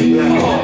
Yeah.